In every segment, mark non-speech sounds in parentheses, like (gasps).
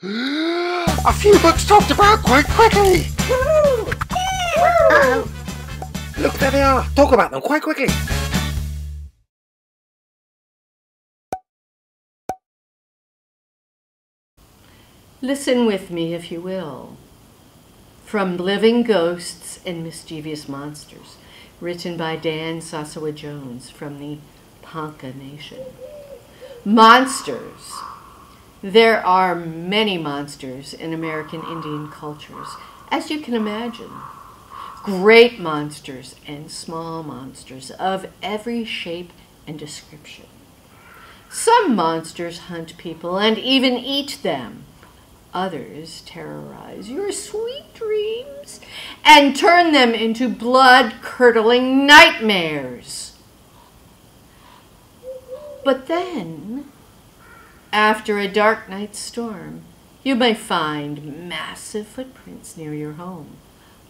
(gasps) A few books talked about quite quickly. Look, there they are. Talk about them quite quickly. Listen with me, if you will. From Living Ghosts and Mischievous Monsters, written by Dan SaSuWeh Jones from the Ponca Nation. Monsters. There are many monsters in American Indian cultures, as you can imagine. Great monsters and small monsters of every shape and description. Some monsters hunt people and even eat them. Others terrorize your sweet dreams and turn them into blood curdling nightmares. But then, after a dark night's storm, you may find massive footprints near your home,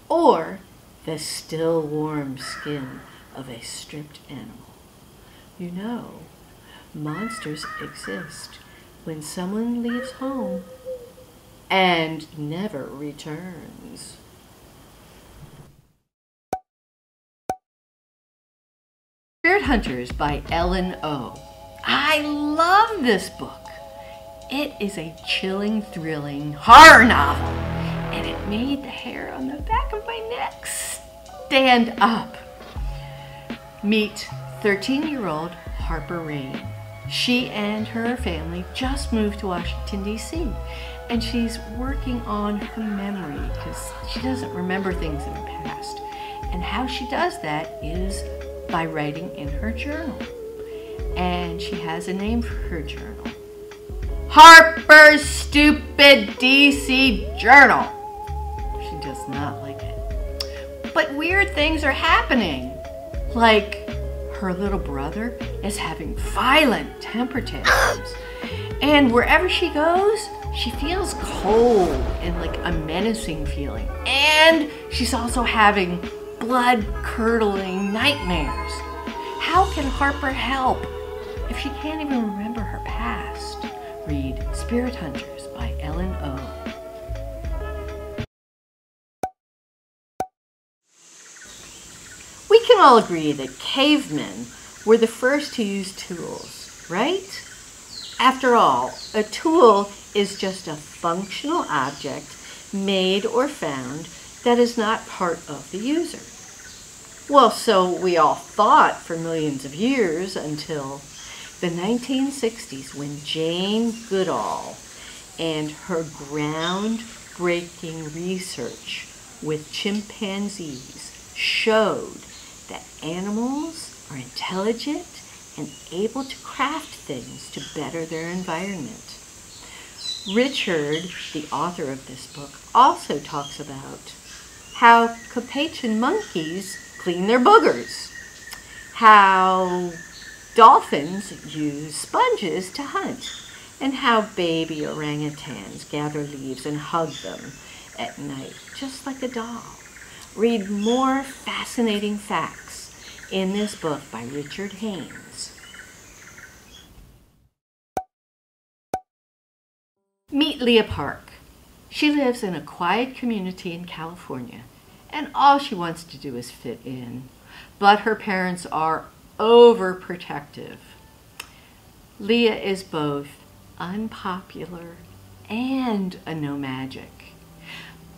or the still warm skin of a stripped animal. You know, monsters exist when someone leaves home and never returns. Spirit Hunters by Ellen O. I love this book. It is a chilling, thrilling horror novel, and it made the hair on the back of my neck stand up. Meet 13 year old Harper Raine. She and her family just moved to Washington, D.C., and she's working on her memory because she doesn't remember things in the past. And how she does that is by writing in her journal. And she has a name for her journal Harper's Stupid DC Journal. She does not like it. But weird things are happening. Like her little brother is having violent temper tantrums. (gasps) And wherever she goes, she feels cold and like a menacing feeling. And she's also having blood curdling nightmares. How can Harper help if she can't even remember her past? Read Spirit Hunters by Ellen O. We can all agree that cavemen were the first to use tools, right? After all, a tool is just a functional object made or found that is not part of the user. Well, so we all thought for millions of years until the 1960s when Jane Goodall and her groundbreaking research with chimpanzees showed that animals are intelligent and able to craft things to better their environment. Richard, the author of this book, also talks about how capuchin monkeys clean their boogers, how dolphins use sponges to hunt, and how baby orangutans gather leaves and hug them at night, just like a doll. Read more fascinating facts in this book by Richard Haynes. Meet Lia Park. She lives in a quiet community in California, and all she wants to do is fit in. But her parents are overprotective. Lia is both unpopular and a no magic.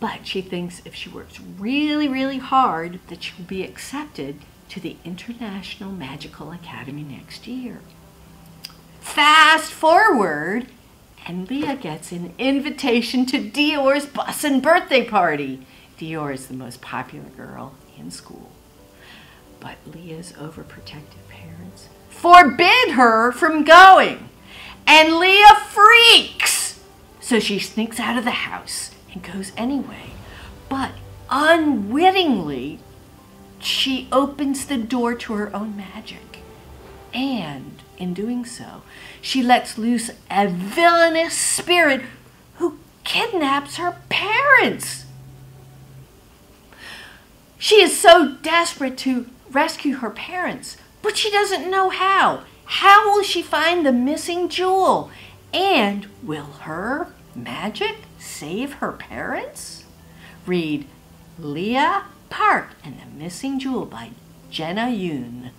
But she thinks if she works really, really hard, that she will be accepted to the International Magical Academy next year. Fast forward, and Lia gets an invitation to Dior's bus and birthday party. Dior is the most popular girl in school. But Lia's overprotective parents forbid her from going. And Lia freaks. So she sneaks out of the house and goes anyway. But unwittingly, she opens the door to her own magic. And in doing so, she lets loose a villainous spirit who kidnaps her parents. She is so desperate to rescue her parents, but she doesn't know how. How will she find the missing jewel? And will her magic save her parents? Read Lia Park and the Missing Jewel by Jenna Yoon.